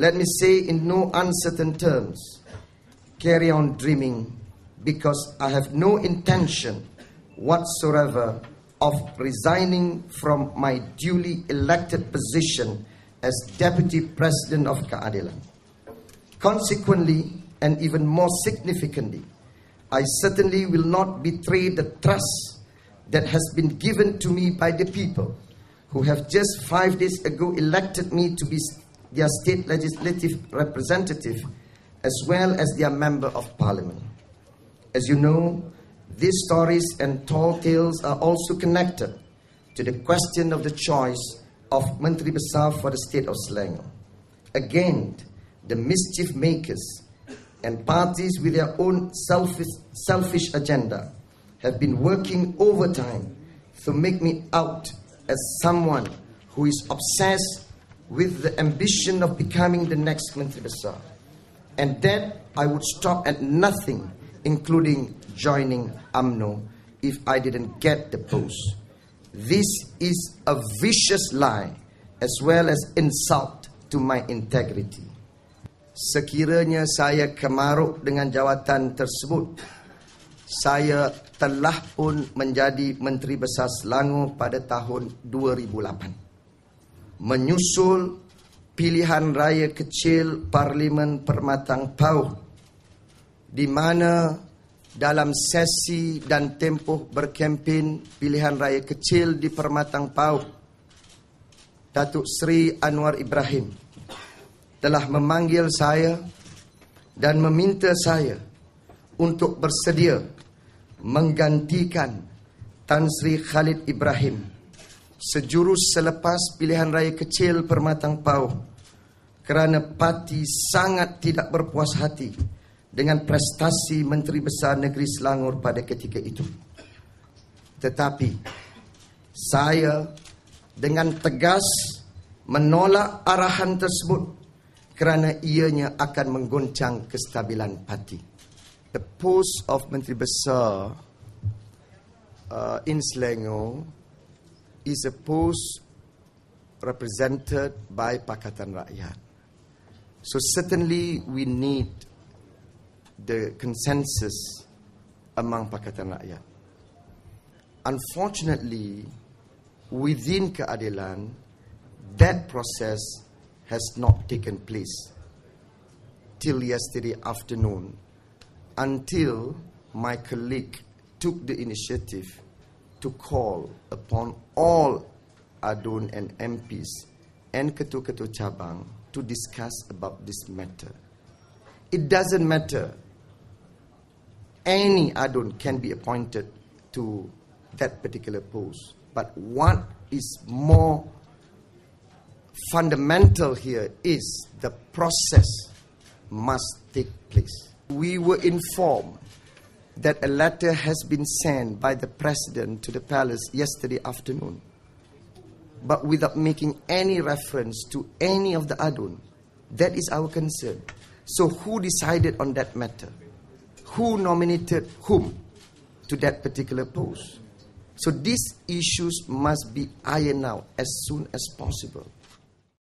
let me say in no uncertain terms carry on dreaming because I have no intention whatsoever of resigning from my duly elected position as Deputy President of Keadilan. Consequently, and even more significantly, I certainly will not betray the trust that has been given to me by the people who have just five days ago elected me to be their state legislative representative as well as their member of parliament. As you know, these stories and tall tales are also connected to the question of the choice of Menteri Besar for the state of Selangor. Again, the mischief makers and parties with their own selfish, selfish agenda have been working overtime to make me out as someone who is obsessed with the ambition of becoming the next Menteri Besar. And that I would stop at nothing, including joining AMNO, if I didn't get the post. This is a vicious lie as well as insult to my integrity. Sekiranya saya kemaruk dengan jawatan tersebut, saya telah pun menjadi Menteri Besar Selangor pada tahun 2008. Menyusul pilihan raya kecil Parlimen Permatang Pauh di mana dalam sesi dan tempoh berkempen pilihan raya kecil di Permatang Pauh Datuk Seri Anwar Ibrahim telah memanggil saya dan meminta saya untuk bersedia menggantikan Tan Sri Khalid Ibrahim sejurus selepas pilihan raya kecil Permatang Pauh kerana parti sangat tidak berpuas hati dengan prestasi Menteri Besar Negeri Selangor pada ketika itu. Tetapi saya dengan tegas menolak arahan tersebut kerana ianya akan menggoncang kestabilan parti. The post of Menteri Besar uh, in Selangor is a post represented by Pakatan Rakyat. So certainly we need the consensus among Pakatan Rakyat. Unfortunately, within keadilan, that process has not taken place till yesterday afternoon until my colleague took the initiative to call upon all Adun and MPs and Ketua-Ketua Cabang to discuss about this matter. It doesn't matter. Any Adun can be appointed to that particular post. But what is more fundamental here is the process must take place. We were informed that a letter has been sent by the president to the palace yesterday afternoon, but without making any reference to any of the Adun. That is our concern. So, who decided on that matter? Who nominated whom to that particular post? So, these issues must be ironed out as soon as possible.